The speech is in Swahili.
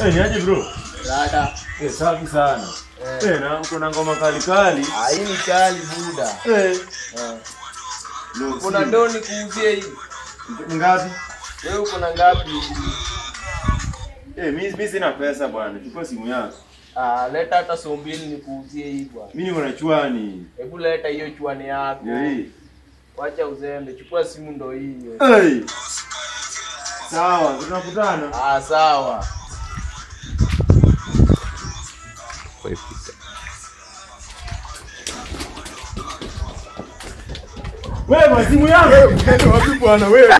Eh, niaje bro? Dada. Eh, safi sana. Eh. Eh, na kuna ngoma kali kali. Ah, hii ni kali buda. Eh. Eh. Kuna ndoo nikuuzie hii. Ngapi? Wewe uko na ngapi? Eh, mimi mimi sina pesa bwana. Chukua simu yako. Ah, leta hata so mbili nikuuzie hii bwana. Mimi niko na chwani. Hebu leta hiyo chwani yako. Hii. Wacha uzembe. Chukua simu ndo hiyo. Eh. Sawa, tunakutana. Ah, sawa. Wewe mazimu yangu. Wapi bwana wewe?